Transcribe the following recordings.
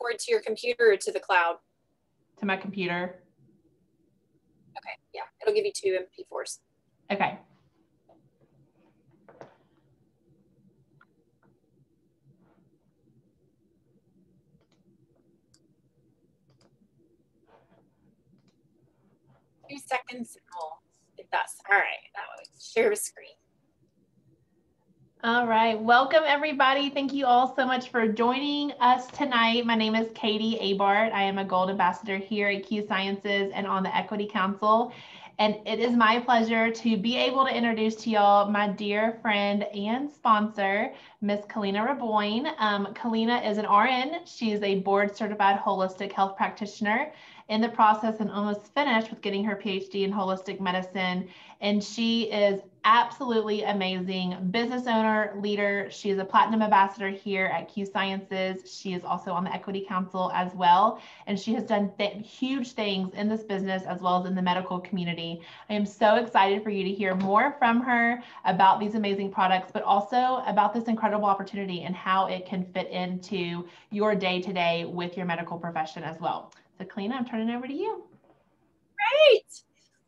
record to your computer or to the cloud? To my computer. Okay, yeah, it'll give you two MP4s. Okay. Two seconds and we'll get that. All right, that way. Share a screen. All right, welcome everybody. Thank you all so much for joining us tonight. My name is Katie Abart. I am a Gold Ambassador here at Q Sciences and on the Equity Council. And it is my pleasure to be able to introduce to y'all my dear friend and sponsor, Miss Kalina Raboyne. Um, Kalina is an RN. She is a board certified holistic health practitioner in the process and almost finished with getting her PhD in holistic medicine. And she is absolutely amazing business owner, leader. She is a platinum ambassador here at Q Sciences. She is also on the Equity Council as well. And she has done th huge things in this business as well as in the medical community. I am so excited for you to hear more from her about these amazing products, but also about this incredible opportunity and how it can fit into your day to day with your medical profession as well. So, Kalina, I'm turning over to you. Great.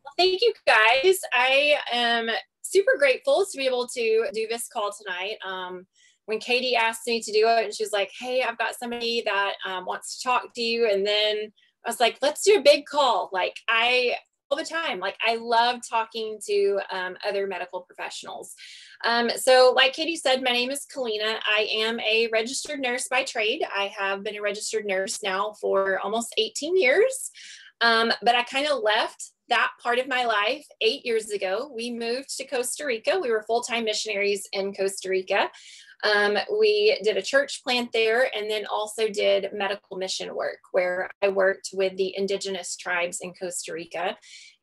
Well, thank you guys. I am super grateful to be able to do this call tonight. Um, when Katie asked me to do it, and she was like, "Hey, I've got somebody that um, wants to talk to you," and then I was like, "Let's do a big call." Like I all the time. Like I love talking to um, other medical professionals. Um, so, like Katie said, my name is Kalina. I am a registered nurse by trade. I have been a registered nurse now for almost 18 years. Um, but I kind of left that part of my life eight years ago. We moved to Costa Rica. We were full time missionaries in Costa Rica. Um, we did a church plant there and then also did medical mission work where I worked with the indigenous tribes in Costa Rica.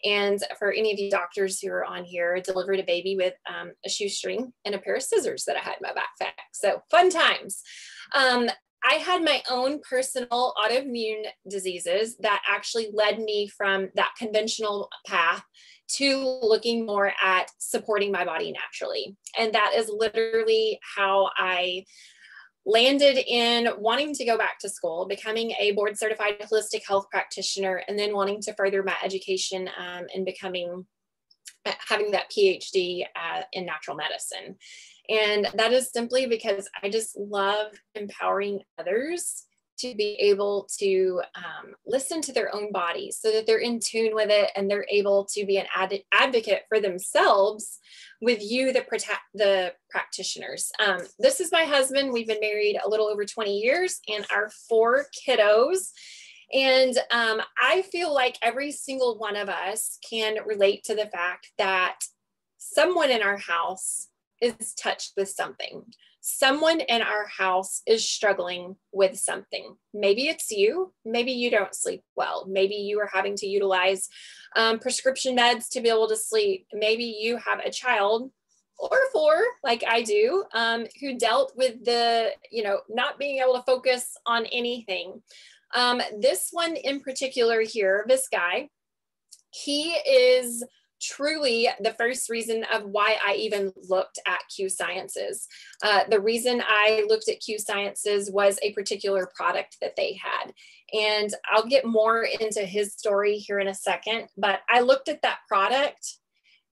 And for any of you doctors who are on here, delivered a baby with um, a shoestring and a pair of scissors that I had in my backpack. So fun times. Um, I had my own personal autoimmune diseases that actually led me from that conventional path to looking more at supporting my body naturally. And that is literally how I landed in wanting to go back to school, becoming a board certified holistic health practitioner, and then wanting to further my education um, and becoming uh, having that PhD uh, in natural medicine. And that is simply because I just love empowering others to be able to um, listen to their own bodies so that they're in tune with it and they're able to be an ad- advocate for themselves with you, the, the practitioners. Um, this is my husband. We've been married a little over 20 years and our four kiddos. And um, I feel like every single one of us can relate to the fact that someone in our house is touched with something. Someone in our house is struggling with something. Maybe it's you. Maybe you don't sleep well. Maybe you are having to utilize um, prescription meds to be able to sleep. Maybe you have a child or four, like I do, um, who dealt with the, you know, not being able to focus on anything. Um, this one in particular here, this guy, he is truly the first reason of why I even looked at Q Sciences. Uh, the reason I looked at Q Sciences was a particular product that they had. And I'll get more into his story here in a second, but I looked at that product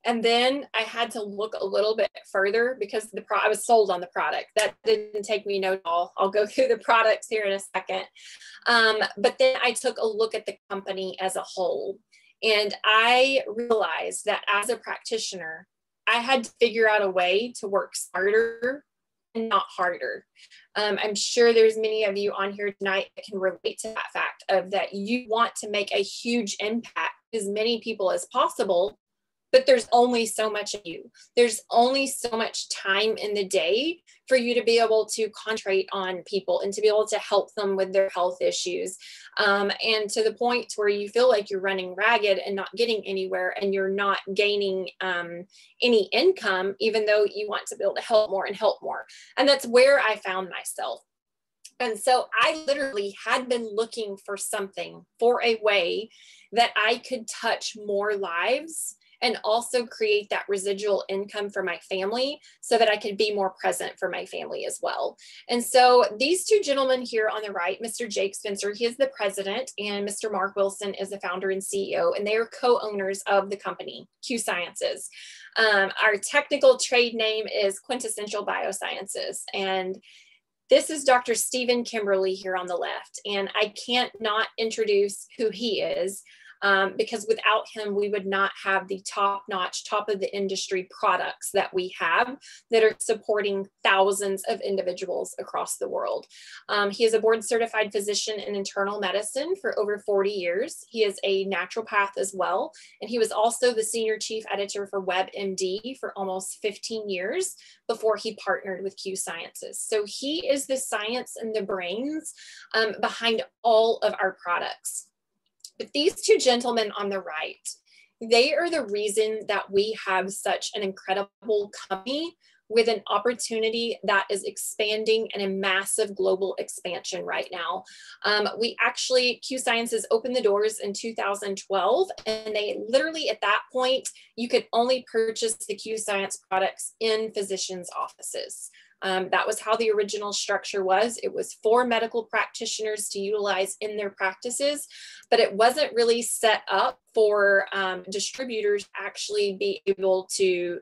and then I had to look a little bit further because the pro- I was sold on the product. That didn't take me no all. I'll go through the products here in a second. Um, but then I took a look at the company as a whole and I realized that as a practitioner, I had to figure out a way to work smarter and not harder. Um, I'm sure there's many of you on here tonight that can relate to that fact of that you want to make a huge impact as many people as possible but there's only so much of you. There's only so much time in the day for you to be able to concentrate on people and to be able to help them with their health issues. Um, and to the point where you feel like you're running ragged and not getting anywhere and you're not gaining um, any income, even though you want to be able to help more and help more. And that's where I found myself. And so I literally had been looking for something, for a way that I could touch more lives and also create that residual income for my family so that I could be more present for my family as well. And so these two gentlemen here on the right, Mr. Jake Spencer, he is the president, and Mr. Mark Wilson is the founder and CEO, and they are co-owners of the company, Q Sciences. Um, our technical trade name is Quintessential Biosciences. And this is Dr. Stephen Kimberly here on the left. And I can't not introduce who he is um, because without him, we would not have the top notch, top of the industry products that we have that are supporting thousands of individuals across the world. Um, he is a board certified physician in internal medicine for over 40 years. He is a naturopath as well. And he was also the senior chief editor for WebMD for almost 15 years before he partnered with Q Sciences. So he is the science and the brains um, behind all of our products. But these two gentlemen on the right, they are the reason that we have such an incredible company with an opportunity that is expanding and a massive global expansion right now. Um, we actually, Q Sciences opened the doors in 2012, and they literally at that point, you could only purchase the Q Science products in physicians' offices. Um, that was how the original structure was. It was for medical practitioners to utilize in their practices, but it wasn't really set up for um, distributors actually be able to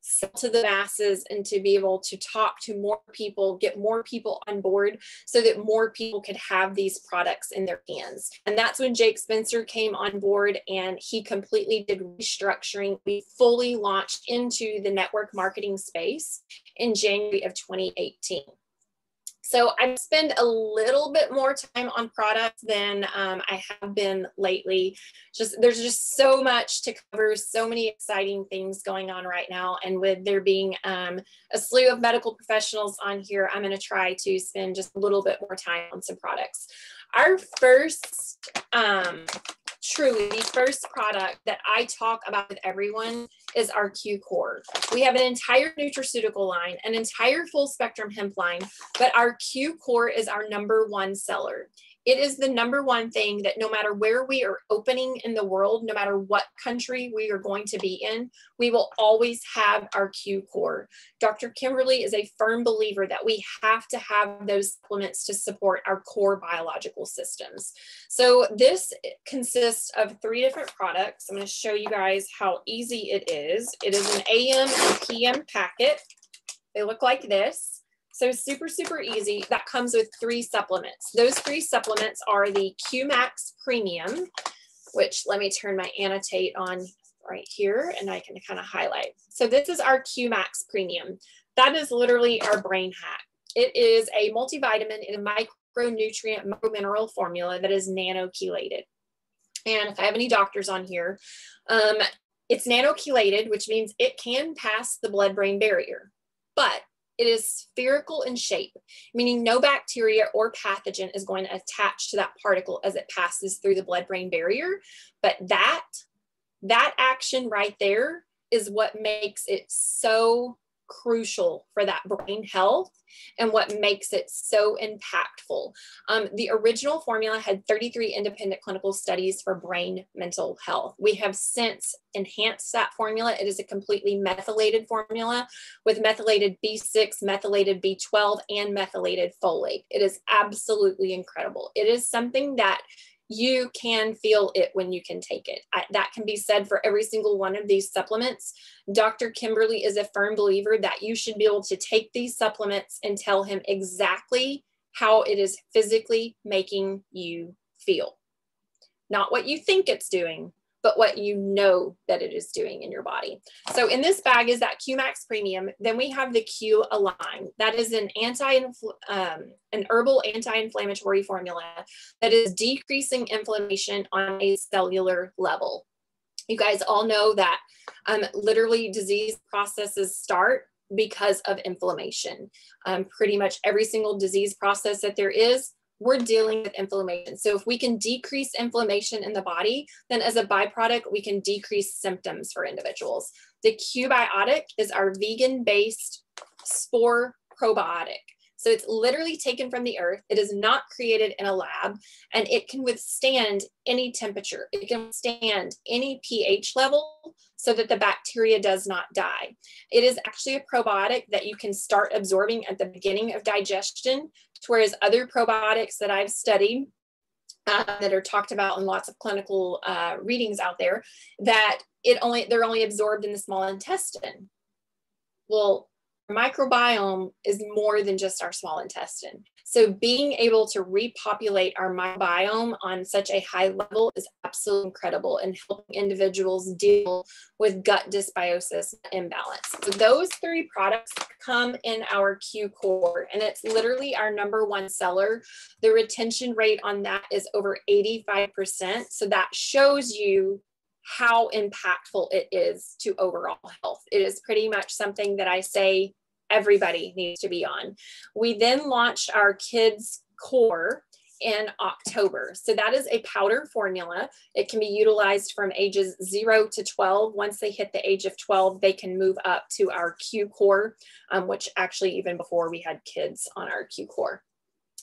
sell to the masses and to be able to talk to more people, get more people on board so that more people could have these products in their hands. And that's when Jake Spencer came on board and he completely did restructuring. We fully launched into the network marketing space in January of 2018. So I spend a little bit more time on products than um, I have been lately. Just there's just so much to cover, so many exciting things going on right now. And with there being um, a slew of medical professionals on here, I'm going to try to spend just a little bit more time on some products. Our first um, truly the first product that I talk about with everyone is our Q Core. We have an entire nutraceutical line, an entire full spectrum hemp line, but our Q Core is our number one seller. It is the number one thing that no matter where we are opening in the world, no matter what country we are going to be in, we will always have our Q core. Dr. Kimberly is a firm believer that we have to have those supplements to support our core biological systems. So this consists of three different products. I'm going to show you guys how easy it is. It is an AM and PM packet. They look like this. So super, super easy. That comes with three supplements. Those three supplements are the QMax Premium, which let me turn my annotate on right here and I can kind of highlight. So this is our QMax Premium. That is literally our brain hack. It is a multivitamin in a micronutrient mineral formula that is nano-chelated. And if I have any doctors on here, um, it's nano-chelated, which means it can pass the blood-brain barrier. But it is spherical in shape, meaning no bacteria or pathogen is going to attach to that particle as it passes through the blood-brain barrier. But that, that action right there is what makes it so crucial for that brain health and what makes it so impactful. Um, the original formula had 33 independent clinical studies for brain mental health. We have since enhanced that formula. It is a completely methylated formula with methylated B6, methylated B12, and methylated folate. It is absolutely incredible. It is something that you can feel it when you can take it. I, that can be said for every single one of these supplements. Dr. Kimberly is a firm believer that you should be able to take these supplements and tell him exactly how it is physically making you feel. Not what you think it's doing, but what you know that it is doing in your body. So in this bag is that QMax Premium. Then we have the Q Align. That is an anti um, an herbal anti-inflammatory formula that is decreasing inflammation on a cellular level. You guys all know that um, literally disease processes start because of inflammation. Um, pretty much every single disease process that there is we're dealing with inflammation. So if we can decrease inflammation in the body, then as a byproduct, we can decrease symptoms for individuals. The Q-Biotic is our vegan-based spore probiotic. So it's literally taken from the earth. It is not created in a lab and it can withstand any temperature. It can withstand any pH level so that the bacteria does not die. It is actually a probiotic that you can start absorbing at the beginning of digestion, whereas other probiotics that I've studied uh, that are talked about in lots of clinical uh, readings out there that it only they're only absorbed in the small intestine well microbiome is more than just our small intestine. So being able to repopulate our microbiome on such a high level is absolutely incredible in helping individuals deal with gut dysbiosis imbalance. So those three products come in our Q core and it's literally our number one seller. The retention rate on that is over 85%. So that shows you how impactful it is to overall health. It is pretty much something that I say everybody needs to be on. We then launched our kids core in October. So that is a powder formula. It can be utilized from ages 0 to 12. Once they hit the age of 12, they can move up to our Q core, um, which actually even before we had kids on our Q core.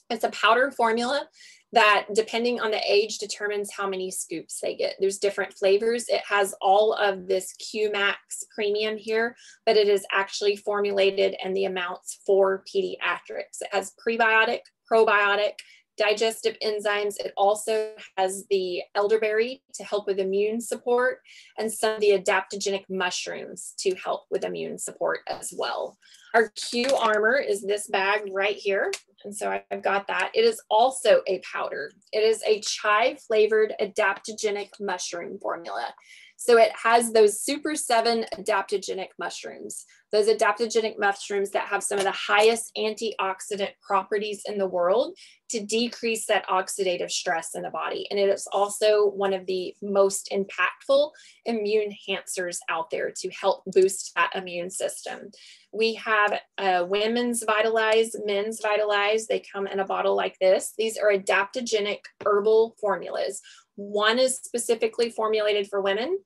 It's a powder formula that depending on the age determines how many scoops they get. There's different flavors. It has all of this QMax premium here, but it is actually formulated and the amounts for pediatrics. It has prebiotic, probiotic, digestive enzymes. It also has the elderberry to help with immune support and some of the adaptogenic mushrooms to help with immune support as well. Our Q armor is this bag right here. And so I've got that. It is also a powder. It is a chai flavored adaptogenic mushroom formula. So it has those super seven adaptogenic mushrooms, those adaptogenic mushrooms that have some of the highest antioxidant properties in the world to decrease that oxidative stress in the body. And it is also one of the most impactful immune enhancers out there to help boost that immune system. We have uh, women's vitalize, men's vitalize. They come in a bottle like this. These are adaptogenic herbal formulas. One is specifically formulated for women,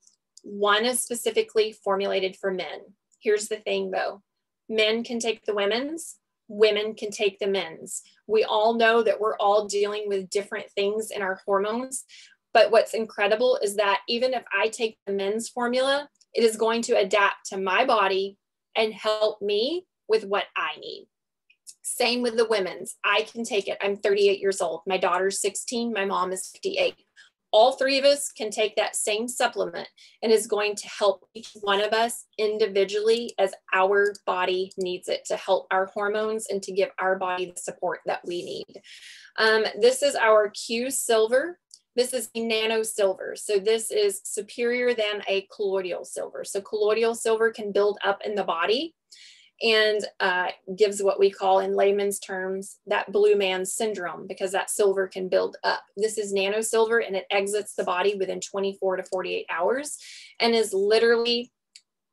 one is specifically formulated for men. Here's the thing though men can take the women's, women can take the men's. We all know that we're all dealing with different things in our hormones. But what's incredible is that even if I take the men's formula, it is going to adapt to my body and help me with what I need. Same with the women's. I can take it. I'm 38 years old. My daughter's 16. My mom is 58 all three of us can take that same supplement and is going to help each one of us individually as our body needs it to help our hormones and to give our body the support that we need. Um, this is our Q silver. This is nano silver. So this is superior than a colloidal silver. So colloidal silver can build up in the body and uh, gives what we call in layman's terms that blue man syndrome because that silver can build up. This is nano silver and it exits the body within 24 to 48 hours and is literally,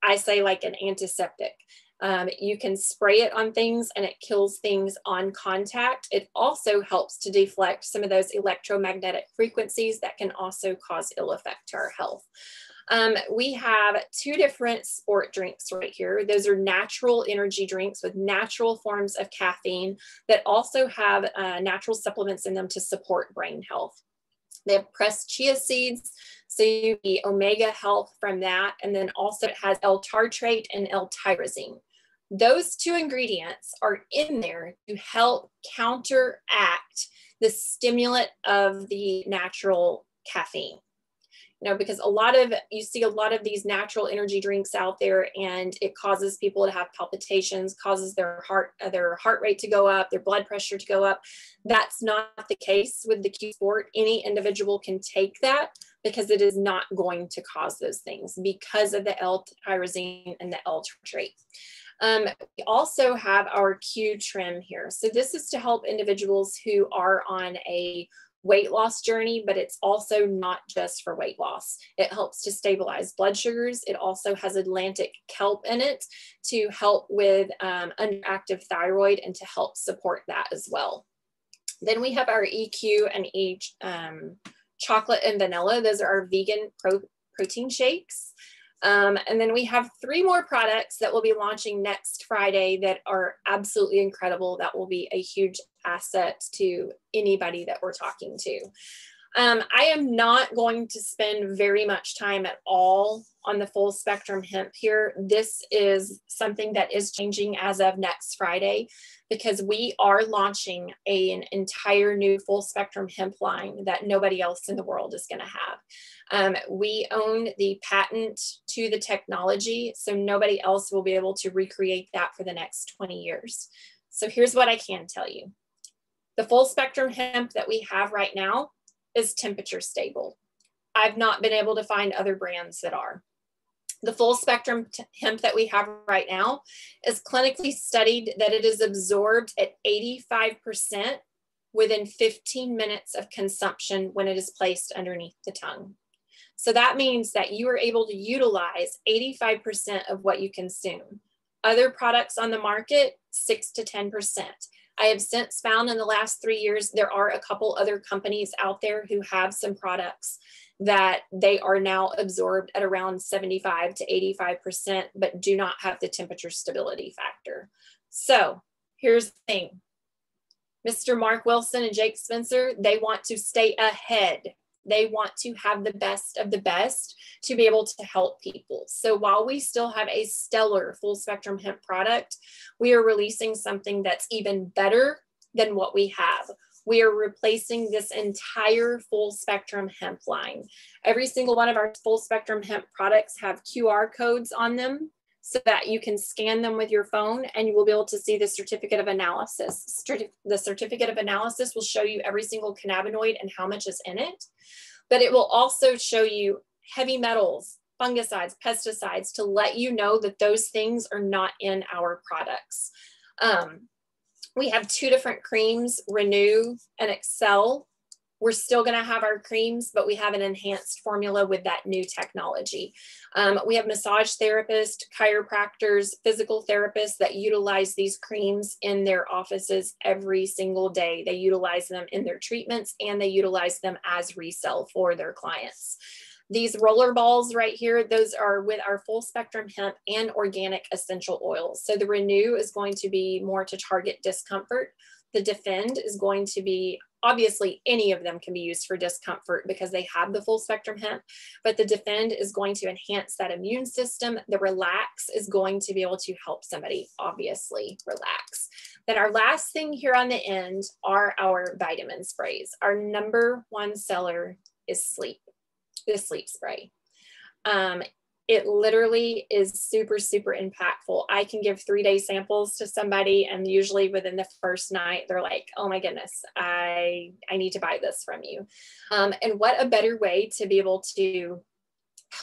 I say, like an antiseptic. Um, you can spray it on things and it kills things on contact. It also helps to deflect some of those electromagnetic frequencies that can also cause ill effect to our health. Um, we have two different sport drinks right here. Those are natural energy drinks with natural forms of caffeine that also have uh, natural supplements in them to support brain health. They have pressed chia seeds, so you get omega health from that. And then also it has L-tartrate and L-tyrosine. Those two ingredients are in there to help counteract the stimulant of the natural caffeine you know because a lot of you see a lot of these natural energy drinks out there and it causes people to have palpitations causes their heart uh, their heart rate to go up their blood pressure to go up. That's not the case with the q sport. Any individual can take that because it is not going to cause those things because of the l-tyrosine and the l-tartrate um, we also have our Q trim here. So this is to help individuals who are on a weight loss journey, but it's also not just for weight loss. It helps to stabilize blood sugars. It also has Atlantic kelp in it to help with um, underactive thyroid and to help support that as well. Then we have our EQ and E um, chocolate and vanilla. Those are our vegan pro protein shakes. Um, and then we have three more products that will be launching next Friday that are absolutely incredible. That will be a huge asset to anybody that we're talking to. Um, I am not going to spend very much time at all on the full spectrum hemp here. This is something that is changing as of next Friday because we are launching a, an entire new full spectrum hemp line that nobody else in the world is going to have. Um, we own the patent to the technology, so nobody else will be able to recreate that for the next 20 years. So here's what I can tell you. The full spectrum hemp that we have right now is temperature stable. I've not been able to find other brands that are. The full spectrum hemp that we have right now is clinically studied that it is absorbed at 85% within 15 minutes of consumption when it is placed underneath the tongue. So that means that you are able to utilize 85% of what you consume. Other products on the market, 6 to 10%. I have since found in the last three years, there are a couple other companies out there who have some products that they are now absorbed at around 75 to 85%, but do not have the temperature stability factor. So here's the thing. Mr. Mark Wilson and Jake Spencer, they want to stay ahead they want to have the best of the best to be able to help people. So while we still have a stellar full spectrum hemp product, we are releasing something that's even better than what we have. We are replacing this entire full spectrum hemp line. Every single one of our full spectrum hemp products have QR codes on them so that you can scan them with your phone and you will be able to see the certificate of analysis. The certificate of analysis will show you every single cannabinoid and how much is in it, but it will also show you heavy metals, fungicides, pesticides to let you know that those things are not in our products. Um, we have two different creams, Renew and Excel we're still going to have our creams, but we have an enhanced formula with that new technology. Um, we have massage therapists, chiropractors, physical therapists that utilize these creams in their offices every single day. They utilize them in their treatments and they utilize them as resell for their clients. These roller balls right here, those are with our full spectrum hemp and organic essential oils. So the Renew is going to be more to target discomfort. The Defend is going to be obviously any of them can be used for discomfort because they have the full spectrum hemp but the defend is going to enhance that immune system. The relax is going to be able to help somebody obviously relax. Then our last thing here on the end are our vitamin sprays. Our number one seller is sleep the sleep spray. Um, it literally is super super impactful i can give three day samples to somebody and usually within the first night they're like oh my goodness i i need to buy this from you um, and what a better way to be able to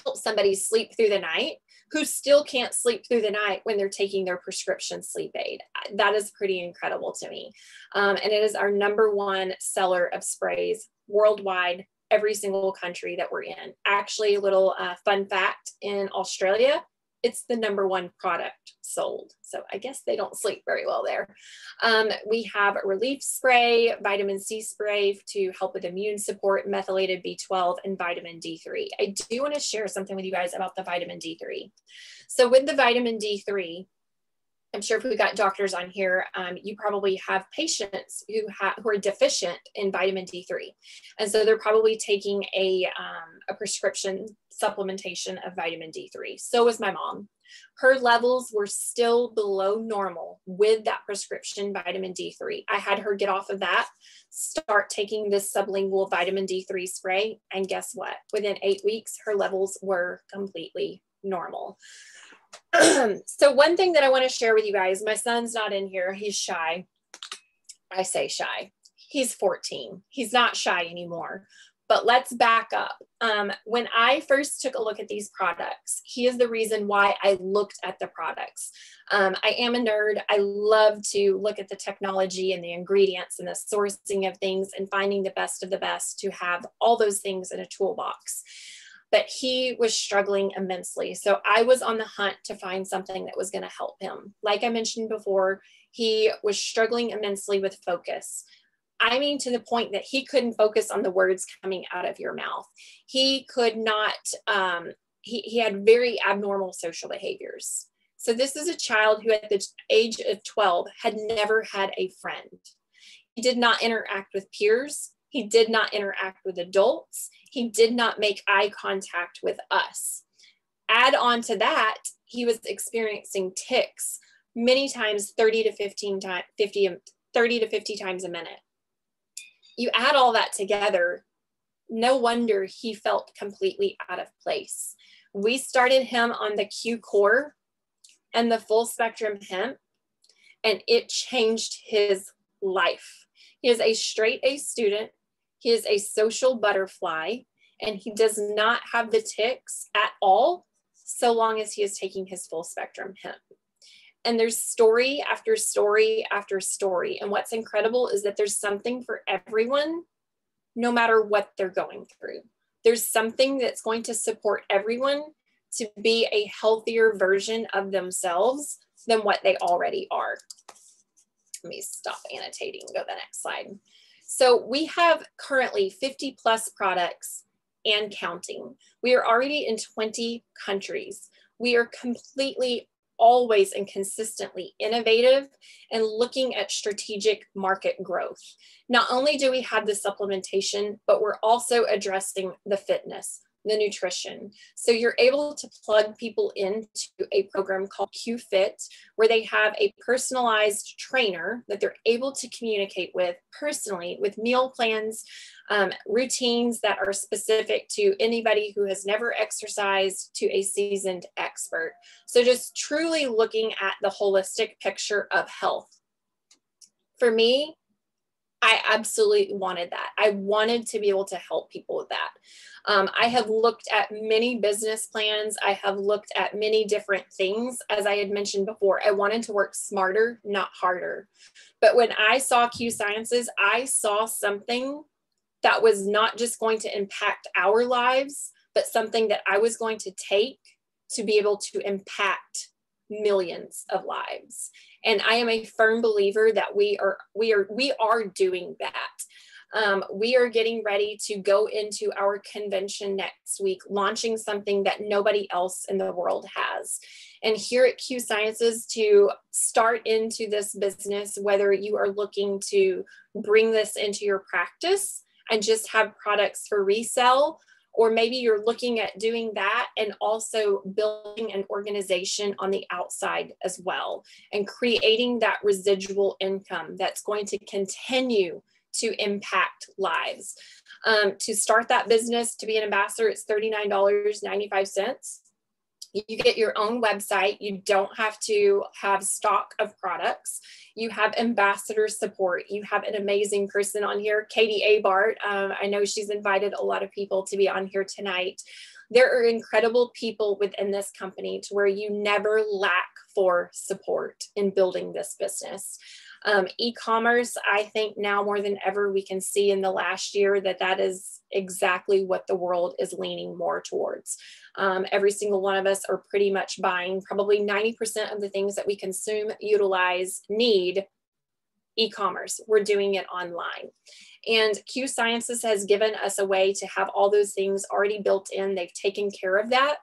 help somebody sleep through the night who still can't sleep through the night when they're taking their prescription sleep aid. That is pretty incredible to me. Um, and it is our number one seller of sprays worldwide every single country that we're in. Actually, a little uh, fun fact in Australia, it's the number one product sold. So I guess they don't sleep very well there. Um, we have relief spray, vitamin C spray to help with immune support, methylated B12, and vitamin D3. I do want to share something with you guys about the vitamin D3. So with the vitamin D3, I'm sure if we got doctors on here, um, you probably have patients who, have who are deficient in vitamin D3. And so they're probably taking a, um, a prescription supplementation of vitamin D3. So was my mom. Her levels were still below normal with that prescription vitamin D3. I had her get off of that, start taking this sublingual vitamin D3 spray. And guess what? Within eight weeks, her levels were completely normal. so one thing that I want to share with you guys, my son's not in here. He's shy. I say shy. He's 14. He's not shy anymore. But let's back up. Um, when I first took a look at these products, he is the reason why I looked at the products. Um, I am a nerd. I love to look at the technology and the ingredients and the sourcing of things and finding the best of the best to have all those things in a toolbox but he was struggling immensely. So I was on the hunt to find something that was going to help him. Like I mentioned before, he was struggling immensely with focus. I mean, to the point that he couldn't focus on the words coming out of your mouth. He could not, um, he, he had very abnormal social behaviors. So this is a child who at the age of 12 had never had a friend. He did not interact with peers. He did not interact with adults. He did not make eye contact with us. Add on to that, he was experiencing tics many times 30 to 15 times 50 30 to 50 times a minute. You add all that together, no wonder he felt completely out of place. We started him on the Q core and the full spectrum hemp, and it changed his life. He is a straight A student, he is a social butterfly, and he does not have the tics at all so long as he is taking his full spectrum hemp. And there's story after story after story. And what's incredible is that there's something for everyone, no matter what they're going through. There's something that's going to support everyone to be a healthier version of themselves than what they already are. Let me stop annotating, go to the next slide. So we have currently 50 plus products and counting. We are already in 20 countries. We are completely always and consistently innovative and looking at strategic market growth. Not only do we have the supplementation, but we're also addressing the fitness the nutrition. So you're able to plug people into a program called QFit, where they have a personalized trainer that they're able to communicate with personally with meal plans, um, routines that are specific to anybody who has never exercised to a seasoned expert. So just truly looking at the holistic picture of health. For me, I absolutely wanted that. I wanted to be able to help people with that. Um, I have looked at many business plans. I have looked at many different things. As I had mentioned before, I wanted to work smarter, not harder. But when I saw Q Sciences, I saw something that was not just going to impact our lives, but something that I was going to take to be able to impact millions of lives and i am a firm believer that we are we are we are doing that. Um, we are getting ready to go into our convention next week launching something that nobody else in the world has. And here at q sciences to start into this business whether you are looking to bring this into your practice and just have products for resale or maybe you're looking at doing that and also building an organization on the outside as well and creating that residual income that's going to continue to impact lives. Um, to start that business, to be an ambassador, it's $39.95 you get your own website. You don't have to have stock of products. You have ambassador support. You have an amazing person on here, Katie Abart. Um, I know she's invited a lot of people to be on here tonight. There are incredible people within this company to where you never lack for support in building this business. Um, e-commerce, I think now more than ever, we can see in the last year that that is exactly what the world is leaning more towards. Um, every single one of us are pretty much buying probably 90% of the things that we consume, utilize, need e-commerce. We're doing it online. And Q Sciences has given us a way to have all those things already built in. They've taken care of that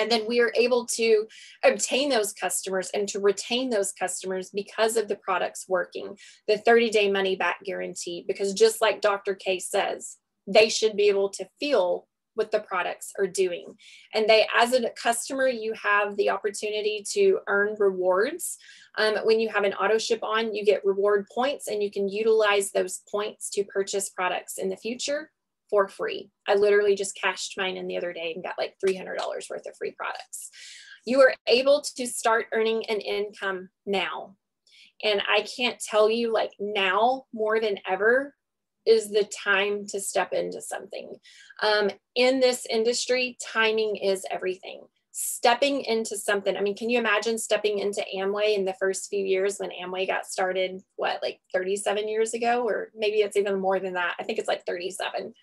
and then we are able to obtain those customers and to retain those customers because of the products working, the 30 day money back guarantee. Because just like Dr. K says, they should be able to feel what the products are doing. And they, as a customer, you have the opportunity to earn rewards. Um, when you have an auto ship on, you get reward points and you can utilize those points to purchase products in the future for free. I literally just cashed mine in the other day and got like $300 worth of free products. You are able to start earning an income now. And I can't tell you, like, now more than ever is the time to step into something. Um, in this industry, timing is everything. Stepping into something, I mean, can you imagine stepping into Amway in the first few years when Amway got started, what, like 37 years ago? Or maybe it's even more than that. I think it's like 37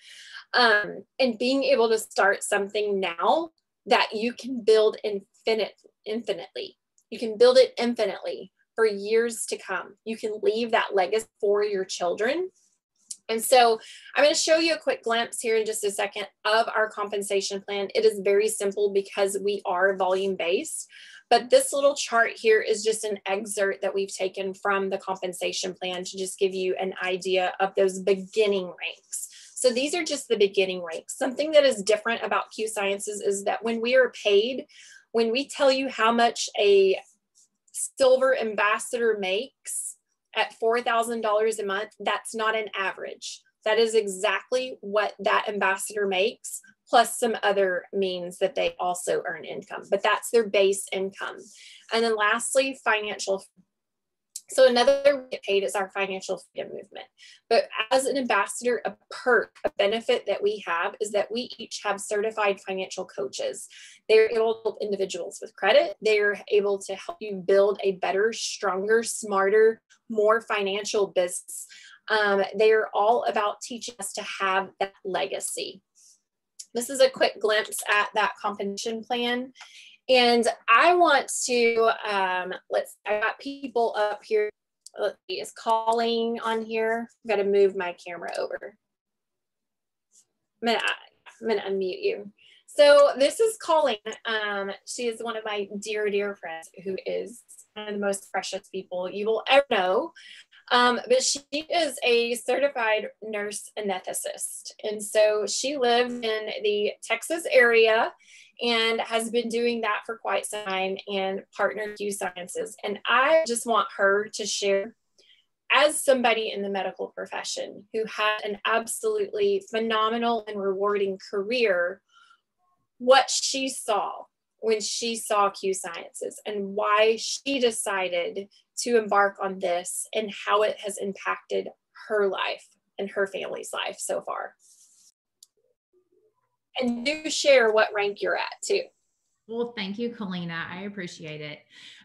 um, and being able to start something now that you can build infinite infinitely you can build it infinitely for years to come you can leave that legacy for your children And so I'm going to show you a quick glimpse here in just a second of our compensation plan. It is very simple because we are volume based. But this little chart here is just an excerpt that we've taken from the compensation plan to just give you an idea of those beginning ranks. So these are just the beginning ranks. Something that is different about Q Sciences is that when we are paid, when we tell you how much a silver ambassador makes at $4,000 a month, that's not an average. That is exactly what that ambassador makes, plus some other means that they also earn income, but that's their base income. And then lastly, financial so another get paid is our financial freedom movement. But as an ambassador, a perk, a benefit that we have is that we each have certified financial coaches. They're able to help individuals with credit. They're able to help you build a better, stronger, smarter, more financial business. Um, they're all about teaching us to have that legacy. This is a quick glimpse at that compensation plan. And I want to, um, let's, I got people up here. Let's see, is Colleen on here? I've got to move my camera over. I'm gonna, I'm gonna unmute you. So this is Colleen. Um, she is one of my dear, dear friends who is one of the most precious people you will ever know. Um, but she is a certified nurse anesthetist. And so she lives in the Texas area and has been doing that for quite some time and partnered Q Sciences. And I just want her to share as somebody in the medical profession who had an absolutely phenomenal and rewarding career, what she saw when she saw Q Sciences and why she decided to embark on this and how it has impacted her life and her family's life so far and do share what rank you're at too. Well, thank you, Kalina. I appreciate it.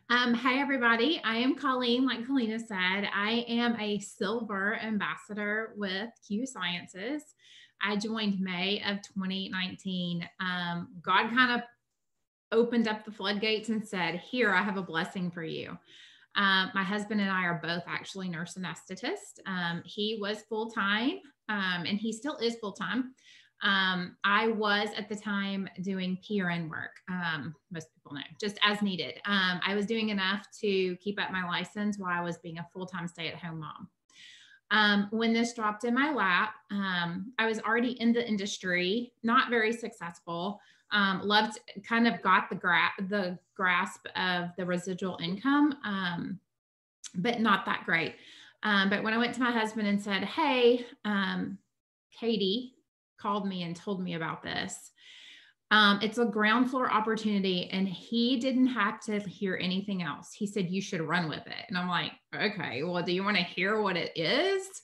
Um, hi, everybody. I am Colleen. Like Kalina said, I am a silver ambassador with Q Sciences. I joined May of 2019. Um, God kind of opened up the floodgates and said, Here, I have a blessing for you. Um, my husband and I are both actually nurse anesthetists. Um, he was full time um, and he still is full time. Um, I was at the time doing PRN work. Um, most people know, just as needed. Um, I was doing enough to keep up my license while I was being a full time stay at home mom. Um, when this dropped in my lap, um, I was already in the industry, not very successful. Um, loved, kind of got the, gra- the grasp of the residual income, um, but not that great. Um, but when I went to my husband and said, Hey, Katie, called me and told me about this. Um, it's a ground floor opportunity, and he didn't have to hear anything else. He said, You should run with it. And I'm like, Okay, well, do you want to hear what it is?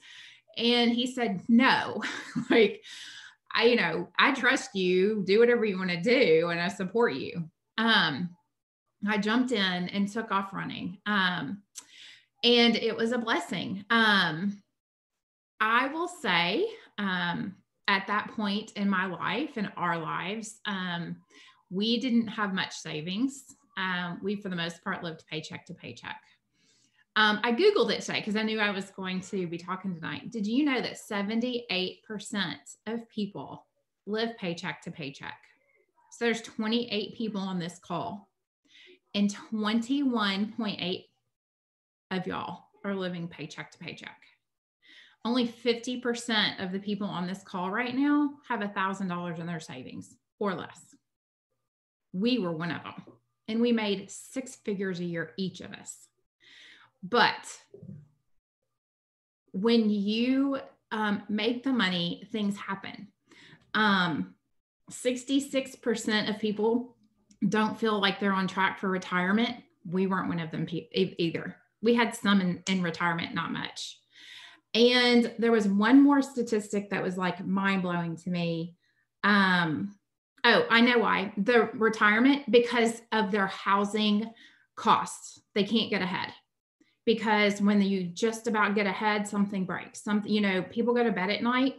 And he said, No. like, I, you know, I trust you, do whatever you want to do, and I support you. Um, I jumped in and took off running. Um, and it was a blessing. Um, I will say, um, at that point in my life and our lives, um, we didn't have much savings. Um, we, for the most part, lived paycheck to paycheck. Um, I Googled it today because I knew I was going to be talking tonight. Did you know that 78% of people live paycheck to paycheck? So there's 28 people on this call, and 21.8 of y'all are living paycheck to paycheck only 50% of the people on this call right now have a $1,000 in their savings or less. We were one of them, and we made six figures a year, each of us. But when you um, make the money, things happen. Um, 66% of people don't feel like they're on track for retirement. We weren't one of them either. We had some in, in retirement, not much. And there was one more statistic that was like mind blowing to me. Um, oh, I know why. The retirement, because of their housing costs, they can't get ahead. Because when you just about get ahead, something breaks. Something, you know, people go to bed at night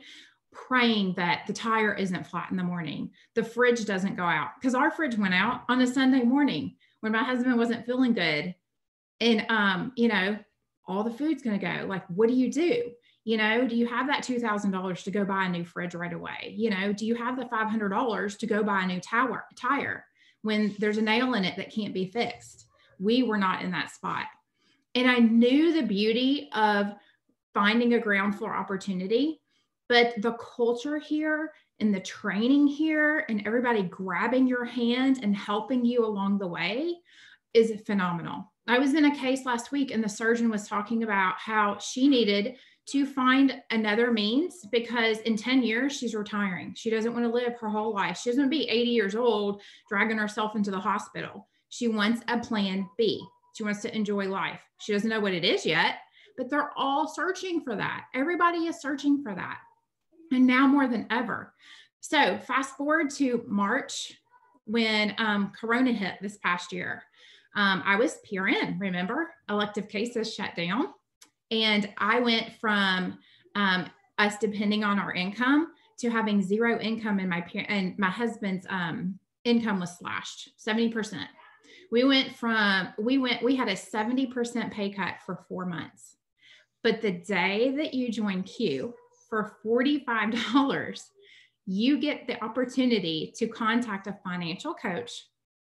praying that the tire isn't flat in the morning, the fridge doesn't go out. Because our fridge went out on a Sunday morning when my husband wasn't feeling good. And um, you know, all the food's going to go. Like, what do you do? You know, do you have that $2,000 to go buy a new fridge right away? You know, do you have the $500 to go buy a new tower, tire when there's a nail in it that can't be fixed? We were not in that spot. And I knew the beauty of finding a ground floor opportunity, but the culture here and the training here and everybody grabbing your hand and helping you along the way is phenomenal. I was in a case last week and the surgeon was talking about how she needed to find another means because in 10 years she's retiring. She doesn't want to live her whole life. She doesn't want to be 80 years old dragging herself into the hospital. She wants a plan B. She wants to enjoy life. She doesn't know what it is yet, but they're all searching for that. Everybody is searching for that. And now more than ever. So, fast forward to March when um, Corona hit this past year. Um, I was PRN, remember? Elective cases shut down. And I went from um, us depending on our income to having zero income in my and my husband's um, income was slashed 70%. We went from, we went, we had a 70% pay cut for four months. But the day that you join Q for $45, you get the opportunity to contact a financial coach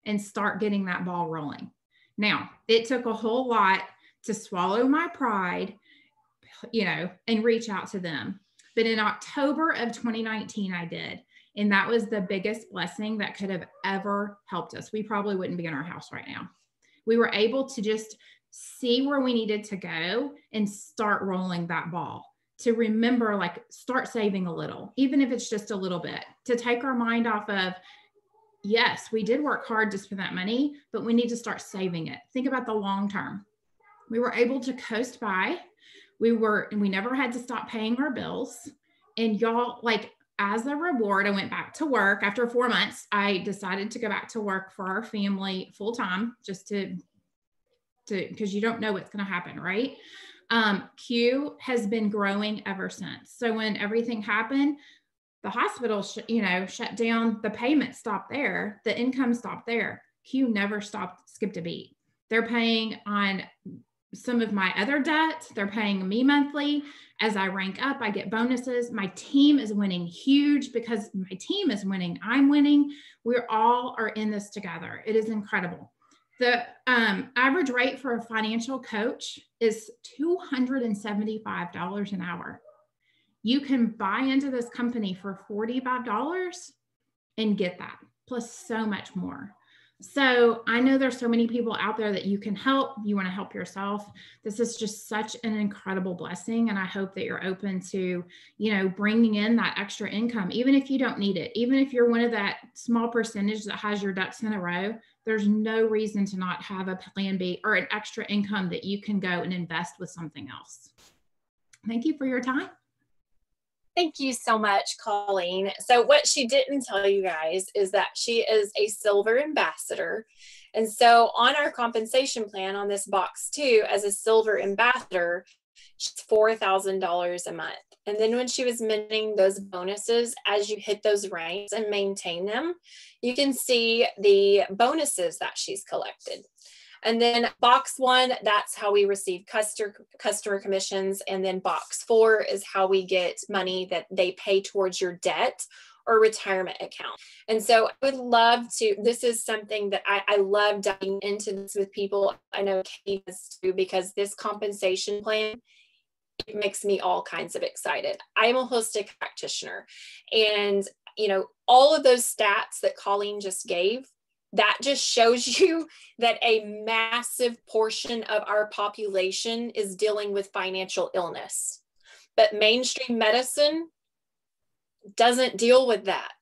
and start getting that ball rolling. Now, it took a whole lot to swallow my pride, you know, and reach out to them. But in October of 2019, I did. And that was the biggest blessing that could have ever helped us. We probably wouldn't be in our house right now. We were able to just see where we needed to go and start rolling that ball to remember like start saving a little even if it's just a little bit to take our mind off of yes we did work hard to spend that money but we need to start saving it think about the long term we were able to coast by we were and we never had to stop paying our bills and y'all like as a reward i went back to work. After four months i decided to go back to work for our family full time just to to because you don't know what's going to happen right? Um, q has been growing ever since. So when everything happened the hospital sh- you know shut down the payment stopped there the income stopped there. Q never stopped skipped a beat. They're paying on some of my other debt. They're paying me monthly. As I rank up, I get bonuses. My team is winning huge because my team is winning. I'm winning. We all are in this together. It is incredible. The um, average rate for a financial coach is $275 an hour. You can buy into this company for $45 and get that, plus so much more. So I know there's so many people out there that you can help. You want to help yourself. This is just such an incredible blessing. And I hope that you're open to, you know, bringing in that extra income, even if you don't need it, even if you're one of that small percentage that has your ducks in a row, there's no reason to not have a plan B or an extra income that you can go and invest with something else. Thank you for your time. Thank you so much, Colleen. So, what she didn't tell you guys is that she is a silver ambassador. And so, on our compensation plan on this box, too, as a silver ambassador, she's $4,000 a month. And then, when she was minting those bonuses, as you hit those ranks and maintain them, you can see the bonuses that she's collected. And then box one, that's how we receive customer, customer commissions. And then box four is how we get money that they pay towards your debt or retirement account. And so I would love to, this is something that I, I love diving into this with people. I know Kate does too, because this compensation plan, it makes me all kinds of excited. I'm a holistic practitioner and you know, all of those stats that Colleen just gave, that just shows you that a massive portion of our population is dealing with financial illness. But mainstream medicine doesn't deal with that.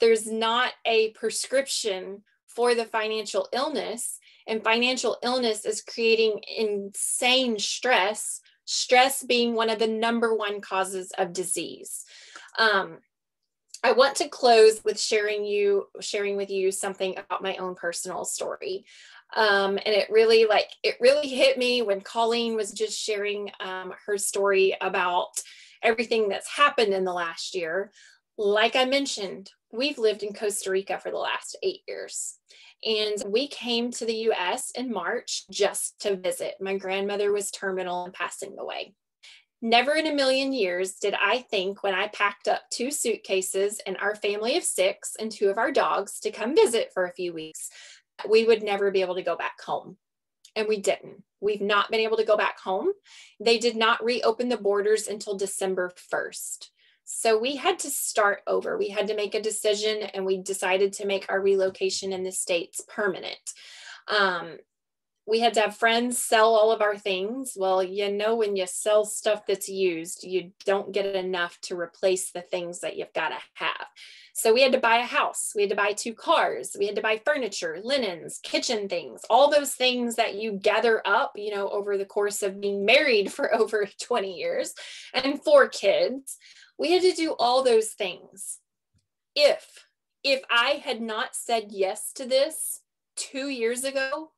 There's not a prescription for the financial illness, and financial illness is creating insane stress, stress being one of the number one causes of disease. Um, I want to close with sharing you sharing with you something about my own personal story. Um, and it really like it really hit me when Colleen was just sharing um, her story about everything that's happened in the last year. Like I mentioned, we've lived in Costa Rica for the last eight years. And we came to the US in March just to visit. My grandmother was terminal and passing away. Never in a million years did I think when I packed up two suitcases and our family of six and two of our dogs to come visit for a few weeks, we would never be able to go back home. And we didn't. We've not been able to go back home. They did not reopen the borders until December 1st. So we had to start over. We had to make a decision and we decided to make our relocation in the States permanent. Um, we had to have friends sell all of our things. Well, you know, when you sell stuff that's used, you don't get enough to replace the things that you've got to have. So we had to buy a house, we had to buy two cars, we had to buy furniture, linens, kitchen things, all those things that you gather up, you know, over the course of being married for over 20 years and four kids. We had to do all those things. If if I had not said yes to this 2 years ago,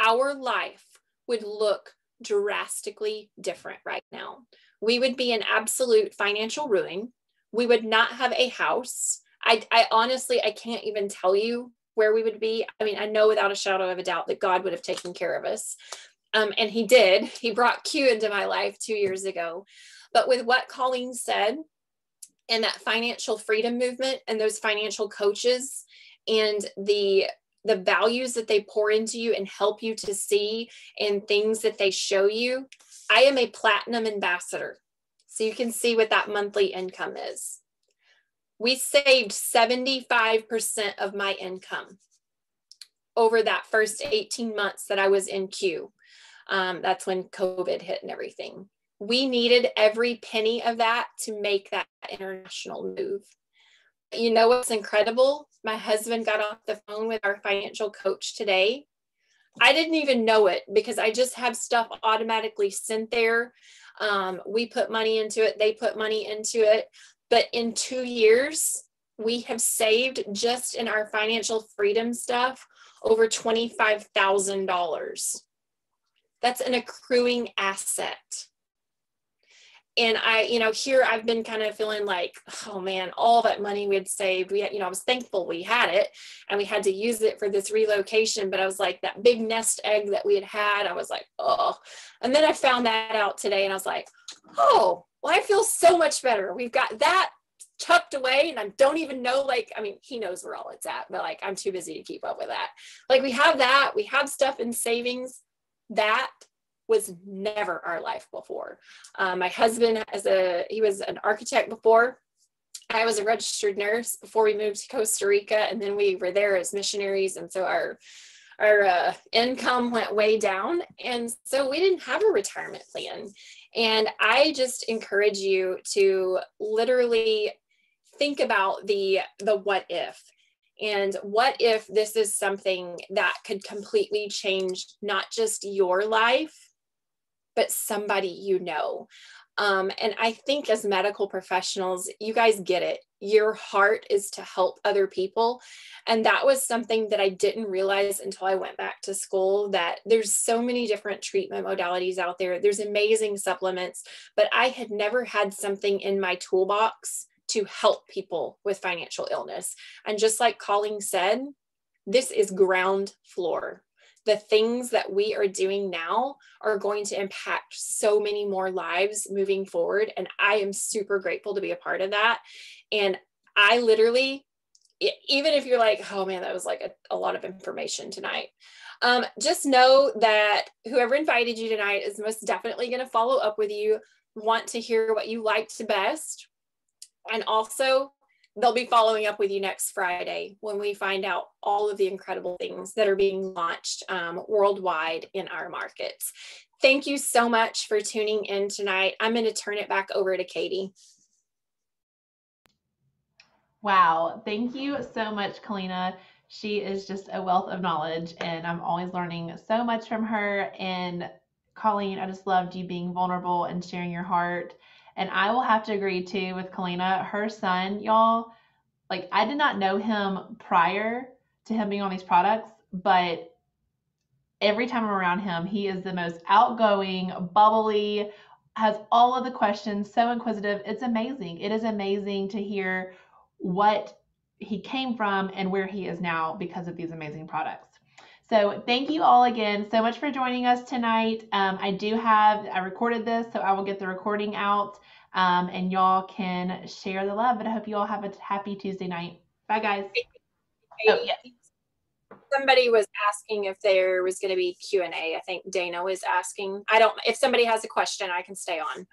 our life would look drastically different right now. We would be in absolute financial ruin. We would not have a house. I, I honestly, I can't even tell you where we would be. I mean, I know without a shadow of a doubt that God would have taken care of us. Um, and he did. He brought Q into my life two years ago. But with what Colleen said and that financial freedom movement and those financial coaches and the the values that they pour into you and help you to see and things that they show you. I am a platinum ambassador. So you can see what that monthly income is. We saved 75% of my income over that first 18 months that I was in Q. Um, that's when COVID hit and everything. We needed every penny of that to make that international move. You know what's incredible? My husband got off the phone with our financial coach today. I didn't even know it because I just have stuff automatically sent there. Um, we put money into it, they put money into it. But in two years, we have saved just in our financial freedom stuff over $25,000. That's an accruing asset and I, you know, here I've been kind of feeling like, oh man, all that money we had saved, we had, you know, I was thankful we had it and we had to use it for this relocation. But I was like, that big nest egg that we had had, I was like, oh. And then I found that out today and I was like, oh, well, I feel so much better. We've got that tucked away and I don't even know like I mean he knows where all it's at but like I'm too busy to keep up with that. Like we have that, we have stuff in savings that was never our life before. Um, my husband as a he was an architect before. I was a registered nurse before we moved to Costa Rica, and then we were there as missionaries, and so our our uh, income went way down, and so we didn't have a retirement plan. And I just encourage you to literally think about the the what if and what if this is something that could completely change not just your life but somebody you know. Um, and I think as medical professionals, you guys get it. Your heart is to help other people. And that was something that I didn't realize until I went back to school that there's so many different treatment modalities out there. There's amazing supplements, but I had never had something in my toolbox to help people with financial illness. And just like Colleen said, this is ground floor the things that we are doing now are going to impact so many more lives moving forward. And I am super grateful to be a part of that. And I literally, even if you're like, oh man, that was like a, a lot of information tonight. Um, just know that whoever invited you tonight is most definitely going to follow up with you, want to hear what you liked best. And also, they'll be following up with you next Friday when we find out all of the incredible things that are being launched um, worldwide in our markets. Thank you so much for tuning in tonight. I'm going to turn it back over to Katie. Wow. Thank you so much, Kalina. She is just a wealth of knowledge, and I'm always learning so much from her. And Colleen, I just loved you being vulnerable and sharing your heart and I will have to agree too with Kalina. Her son, y'all, like I did not know him prior to him being on these products, but every time I'm around him, he is the most outgoing, bubbly, has all of the questions, so inquisitive. It's amazing. It is amazing to hear what he came from and where he is now because of these amazing products. So thank you all again so much for joining us tonight. Um, I do have, I recorded this, so I will get the recording out um, and y'all can share the love. But I hope you all have a happy Tuesday night. Bye, guys. Oh, yeah. Somebody was asking if there was going to be Q and A. I think Dana was asking. I don't. If somebody has a question, I can stay on.